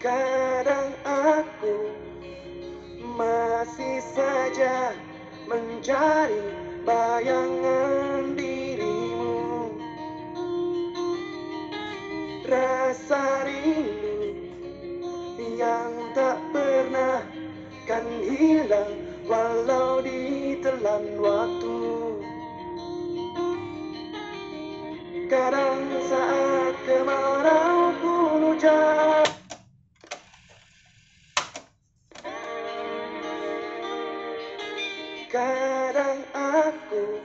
kadang aku masih saja mencari bayangan dirimu. Rasa rindu yang tak pernah kan hilang Walau ditelan waktu. Kadang saat kemarau Kadang aku